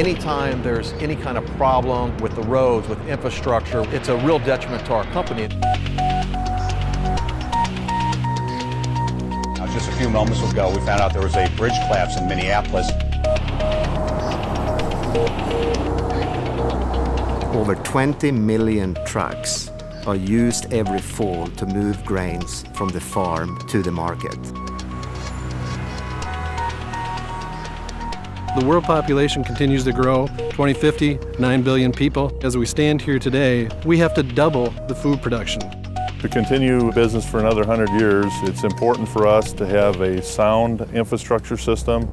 anytime there's any kind of problem with the roads, with infrastructure, it's a real detriment to our company. Now, just a few moments ago, we found out there was a bridge collapse in Minneapolis. Over 20 million trucks are used every fall to move grains from the farm to the market. The world population continues to grow. 2050, 9 billion people. As we stand here today, we have to double the food production. To continue business for another 100 years, it's important for us to have a sound infrastructure system